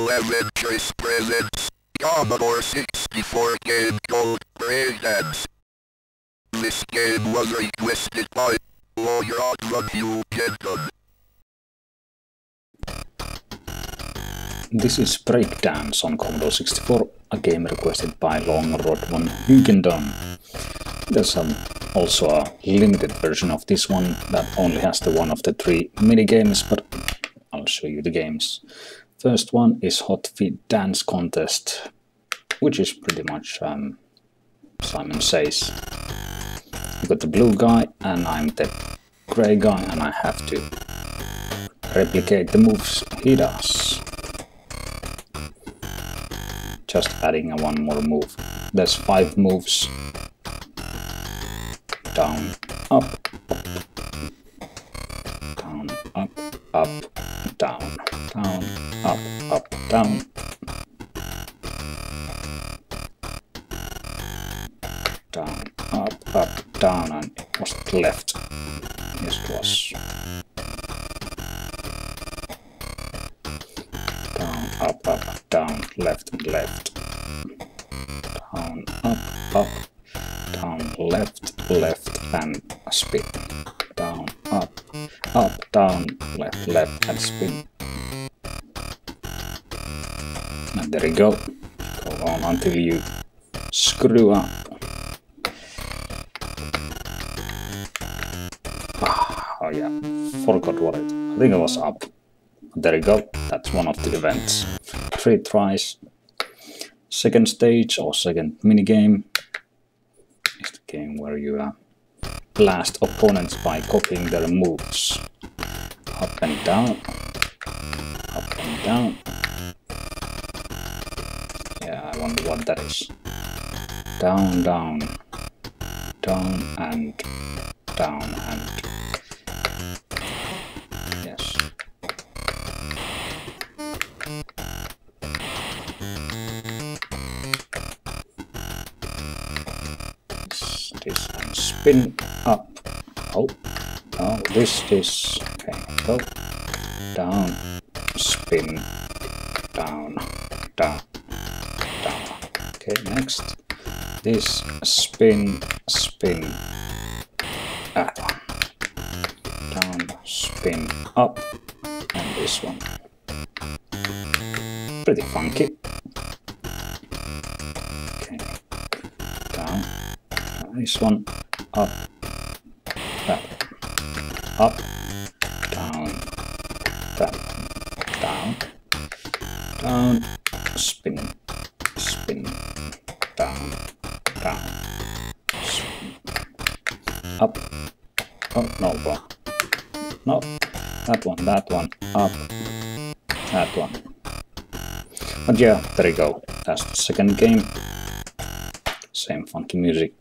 11 Choice presents Commodore 64 game called Breakdance. This game was requested by Lawyer Review Kenton. This is Breakdance on Commodore 64, a game requested by Long Rod von Hugendon. There's um, also a limited version of this one that only has the one of the three minigames, but I'll show you the games. First one is Hot Feet Dance Contest, which is pretty much um, Simon Says. You got the blue guy and I'm the grey guy and I have to replicate the moves he does. Just adding one more move. There's five moves. Down, up, down, up, up, down, down, up, up, down. Down, up, up, down, and it was left. Yes, it was. Down, up, up, down, left, and left. Down, up, up, down, left, left, and spin. Down, up, up, down, left, left, and spin. There you go. Go on until you screw up. Ah, oh yeah, forgot what it. I think it was up. There you go. That's one of the events. Three tries. Second stage or second minigame is the game where you uh, blast opponents by copying their moves. Up and down. Up and down. Wonder what that is. Down, down. Down and down and yes. This, and spin up. Oh, no, this is okay. Go down, spin, down, down, down. Okay, next. This spin, spin, one. Down, spin, up, and this one. Pretty funky. Okay. Down. This one. Up. That. Up. Down. Down. Down. Spin. Spin. Oh, no, one. No. That one, that one. Up. That one. But yeah, there you go. That's the second game. Same funky music.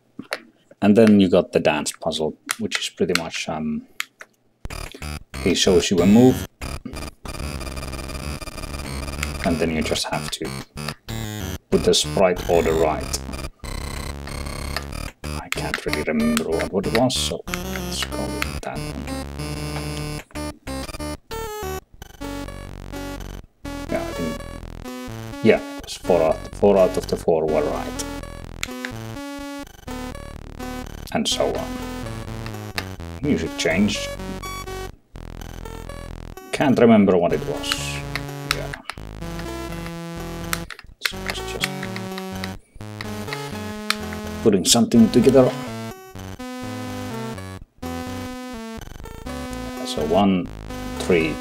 And then you got the dance puzzle, which is pretty much um, he shows you a move, and then you just have to put the sprite order right. I can't really remember what, what it was, so yeah, four out, four out of the four were right. And so on. Music changed. Can't remember what it was. Yeah. Just putting something together. So one, three,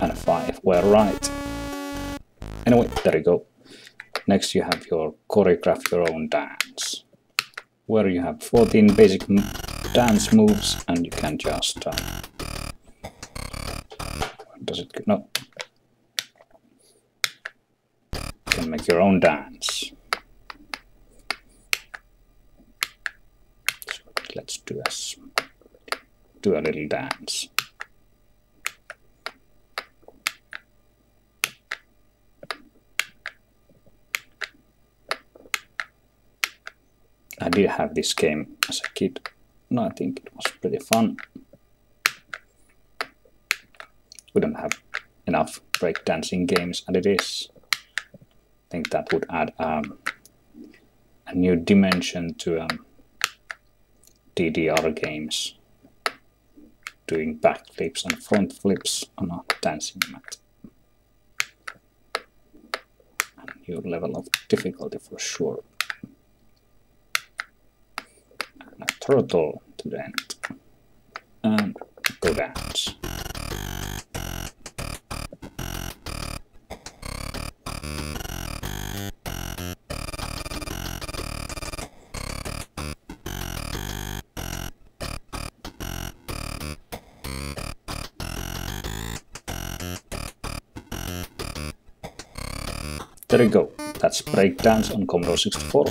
and five were right. Anyway, there you go. Next you have your choreograph your own dance, where you have 14 basic dance moves and you can just... Uh, does it... no. You can make your own dance. So let's do a, do a little dance. I did have this game as a kid. No, I think it was pretty fun. We don't have enough breakdancing games, and it is. I think that would add um, a new dimension to um, DDR games doing backflips and front flips on a dancing mat. A new level of difficulty for sure. And a turtle to the end. And go dance. There you go. That's Breakdance on Commodore 64.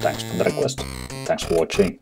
Thanks for the request. Thanks for watching.